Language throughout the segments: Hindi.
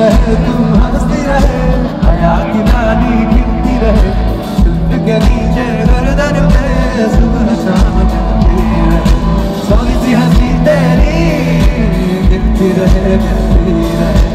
रहे, तुम हंसती रहे, हया की नानी खिलती रहे। दिल के नीचे गर्दन में सुबह शाम सोनी सी हँसी तेरी, गिरती रहे गिरती रहे।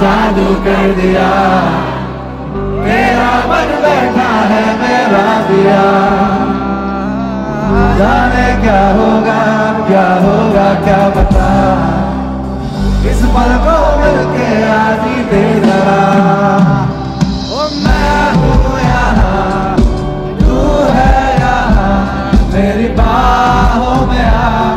जादू कर दिया। मेरा मन बैठा है, मेरा दिया। जाने क्या होगा क्या होगा, क्या बता इस पल को मिल के आदि दे जरा। मेरी बाहों में आ।